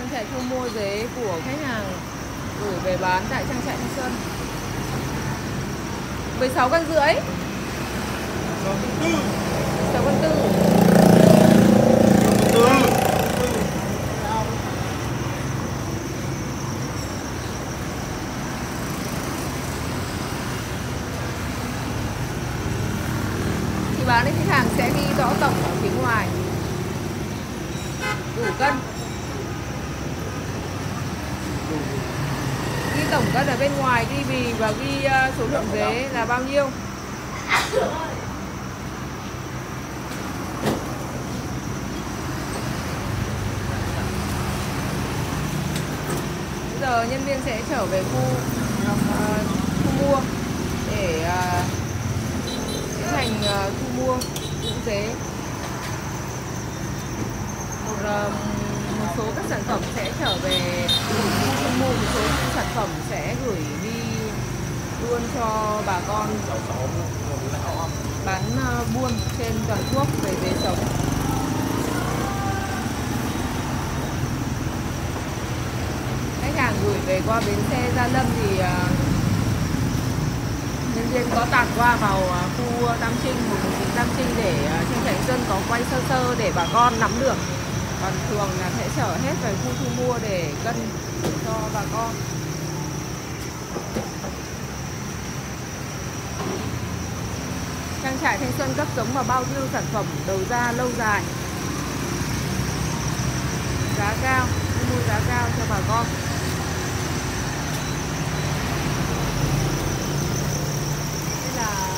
trang trại thu mua dế của khách hàng gửi về bán tại trang trại Thanh Xuân. 16 cân rưỡi. 16 cân tư. Khi bán thì khách hàng sẽ ghi rõ tổng ở phía ngoài. Đủ cân tổng cân ở bên ngoài ghi bì và ghi ờ, số lượng dế là bao nhiêu? Bây giờ nhân viên sẽ trở về khu ờ, uh, thu mua để ờ, tiến hành uh, thu mua những dế một, uh, một số các sản phẩm sẽ trở về. thu mua một số sản phẩm sẽ gửi đi luôn cho bà con bán ờ, buôn trên toàn quốc về dế sống khách hàng gửi về qua bến xe Gia Lâm thì ờ, nhân viên có tạt qua vào ờ, khu Tam Trinh, một Tam Trinh để trên Trại Dân có quay sơ sơ để bà con nắm được. Còn thường là sẽ chở hết về khu thu mua để cân cho bà con. Trại Thanh Xuân cấp giống và bao tiêu sản phẩm đầu ra lâu dài. Giá cao, mua giá cao cho bà con. Đây là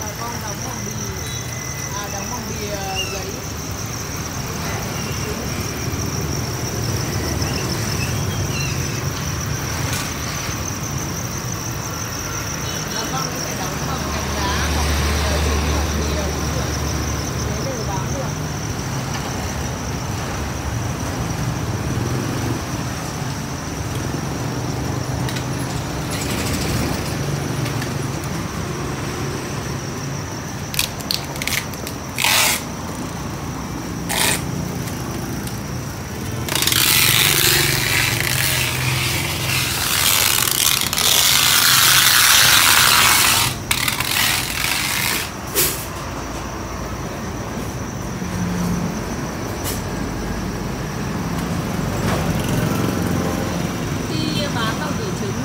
bà con đóng bằng bì à đóng bằng bì ờ, giấy bà con có thể đóng bằng cành lá hoặc bì chính hoặc bì ờ, cũng được thế đều bán được khi bán bằng vỉ trứng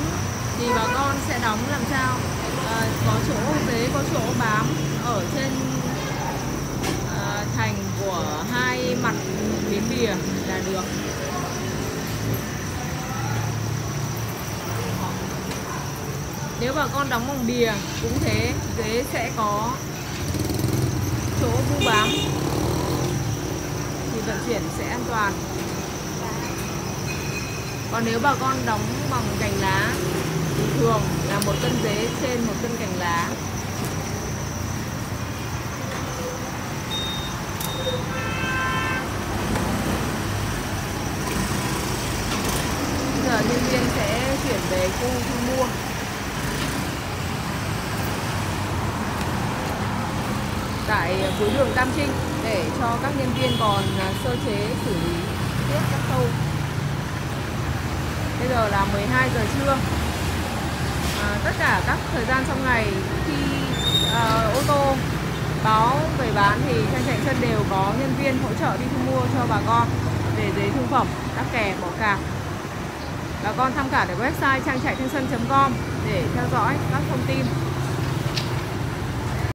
thì bà con sẽ đóng làm sao? À, có chỗ ghế có chỗ bám ở trên à, thành của hai mặt miếng bìa là được. Nếu bà con đóng bằng bìa cũng thế ghế sẽ có chỗ bu bám. Thì vận chuyển sẽ an toàn. Còn nếu bà con đóng bằng cành lá thường là một cân dế trên một cân cành lá. Bây giờ nhân viên sẽ chuyển về khu thu mua. Tại cuối đường Tam Trinh, để cho các nhân viên còn à, sơ chế, xử lý tiếp các khâu. Bây giờ là 12 giờ trưa à, Tất cả các thời gian trong ngày khi à, ô tô báo về bán thì trang trại chân đều có nhân viên hỗ trợ đi thu mua cho bà con về giấy thương phẩm, đắp kè, bỏ cạp Bà con tham khảo để website trang trại thanh sân com để theo dõi các thông tin.